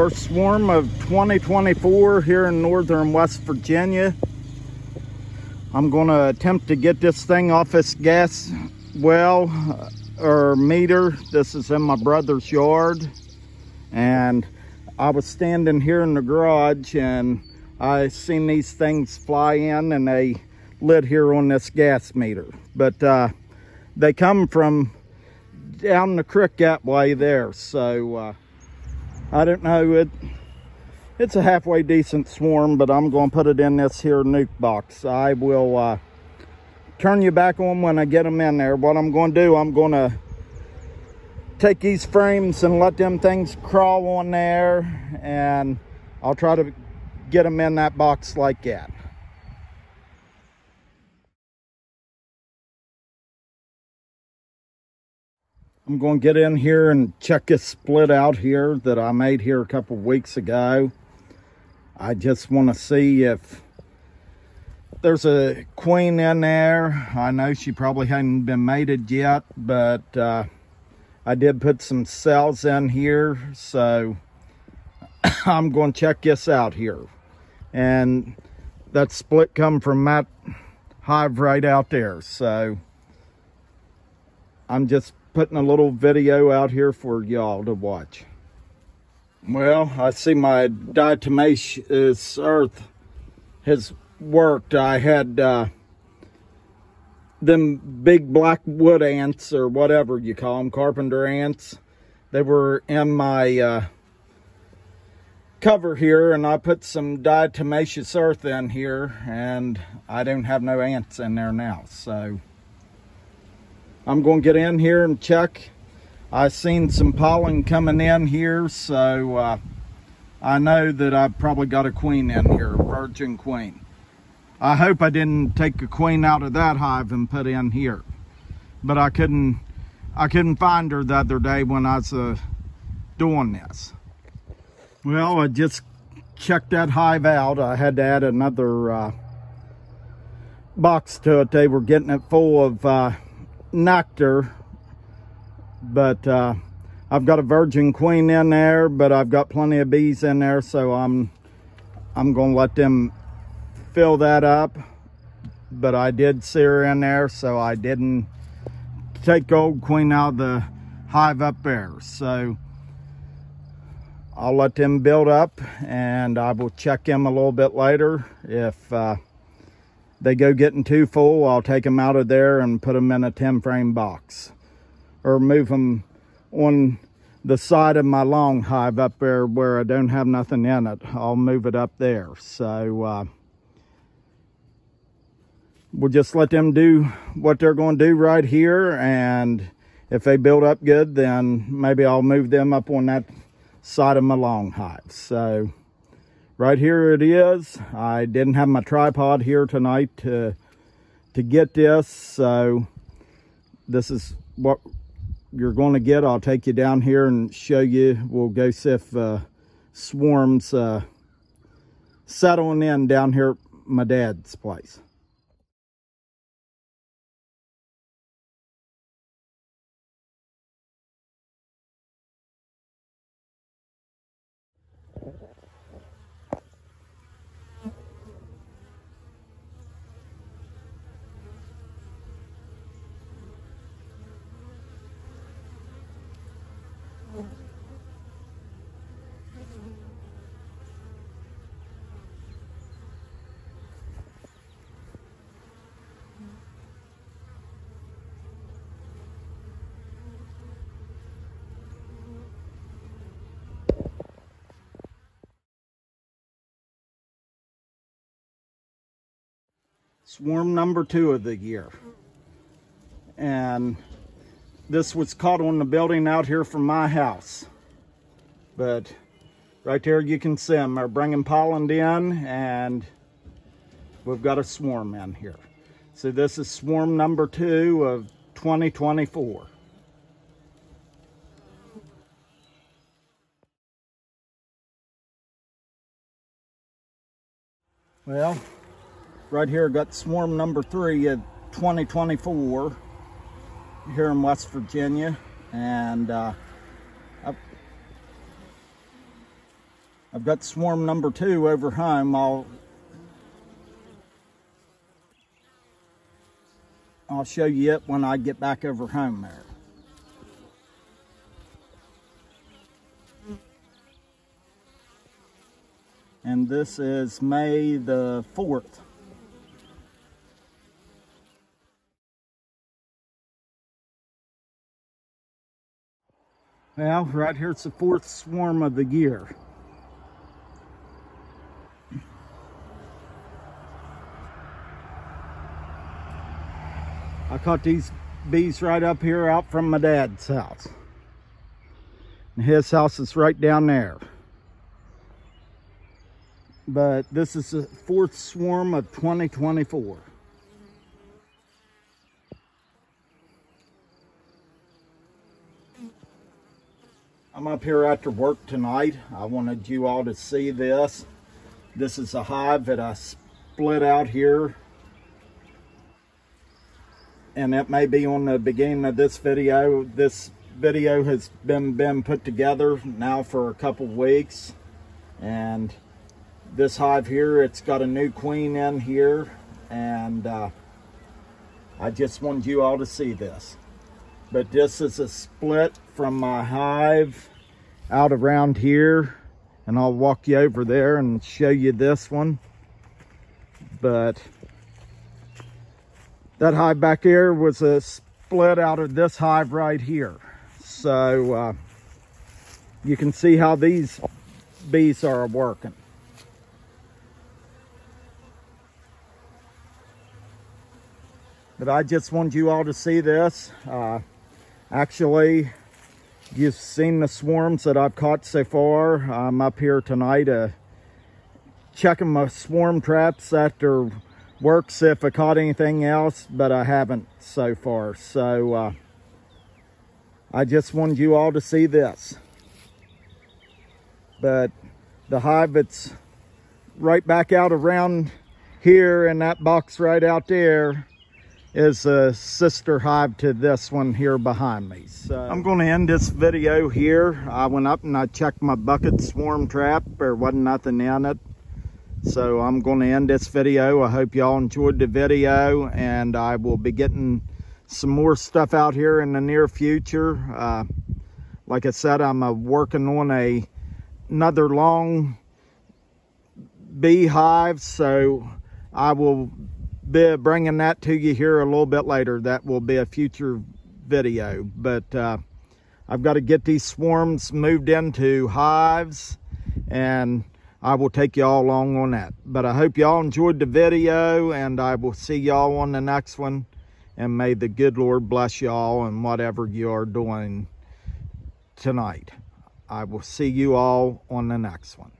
first swarm of 2024 here in northern West Virginia. I'm going to attempt to get this thing off this gas well uh, or meter. This is in my brother's yard. And I was standing here in the garage and I seen these things fly in and they lit here on this gas meter. But uh, they come from down the creek that way there. So uh, I don't know. It It's a halfway decent swarm, but I'm going to put it in this here nuc box. I will uh, turn you back on when I get them in there. What I'm going to do, I'm going to take these frames and let them things crawl on there and I'll try to get them in that box like that. I'm going to get in here and check this split out here that I made here a couple weeks ago. I just want to see if there's a queen in there. I know she probably hadn't been mated yet, but uh, I did put some cells in here. So I'm going to check this out here. And that split come from that hive right out there. So I'm just putting a little video out here for y'all to watch. Well, I see my diatomaceous earth has worked. I had uh, them big black wood ants or whatever you call them, carpenter ants. They were in my uh, cover here and I put some diatomaceous earth in here and I don't have no ants in there now. So I'm going to get in here and check. I seen some pollen coming in here, so uh, I know that I've probably got a queen in here, a virgin queen. I hope I didn't take a queen out of that hive and put in here, but I couldn't. I couldn't find her the other day when I was uh, doing this. Well, I just checked that hive out. I had to add another uh, box to it. They were getting it full of uh, nectar but uh, I've got a virgin queen in there but I've got plenty of bees in there so I'm I'm gonna let them fill that up. But I did see her in there so I didn't take gold queen out of the hive up there. So I'll let them build up and I will check them a little bit later if uh, they go getting too full, I'll take them out of there and put them in a 10 frame box or move them on the side of my long hive up there where I don't have nothing in it. I'll move it up there. So uh, we'll just let them do what they're going to do right here. And if they build up good, then maybe I'll move them up on that side of my long hive. So right here it is. I didn't have my tripod here tonight to, to get this. So this is what you're going to get. I'll take you down here and show you. We'll go see if uh, swarms uh, settling in down here at my dad's place. Swarm number two of the year. And this was caught on the building out here from my house. But right there you can see them. They're bringing pollen in and we've got a swarm in here. So this is swarm number two of 2024. Well, right here I got swarm number three of 2024 here in West Virginia and uh, I've got swarm number two over home. I'll I'll show you it when I get back over home there. And this is May the 4th. Well, right here it's the fourth swarm of the year. I caught these bees right up here out from my dad's house. And his house is right down there. But this is the fourth swarm of 2024. I'm up here after work tonight. I wanted you all to see this. This is a hive that I split out here and it may be on the beginning of this video. This video has been, been put together now for a couple weeks. And this hive here, it's got a new queen in here. And uh, I just wanted you all to see this. But this is a split from my hive out around here. And I'll walk you over there and show you this one. But that hive back there was a split out of this hive right here. So uh, you can see how these bees are working. But I just wanted you all to see this. Uh, actually, you've seen the swarms that I've caught so far. I'm up here tonight uh, checking my swarm traps after works if I caught anything else, but I haven't so far. So uh, I just wanted you all to see this. But the hive that's right back out around here in that box right out there is a sister hive to this one here behind me. So I'm going to end this video here. I went up and I checked my bucket swarm trap. There wasn't nothing in it. So I'm going to end this video. I hope y'all enjoyed the video and I will be getting some more stuff out here in the near future. Uh, like I said, I'm uh, working on a another long beehive, so I will be bringing that to you here a little bit later. That will be a future video, but uh, I've got to get these swarms moved into hives and I will take y'all along on that. But I hope y'all enjoyed the video and I will see y'all on the next one. And may the good Lord bless y'all and whatever you are doing tonight. I will see you all on the next one.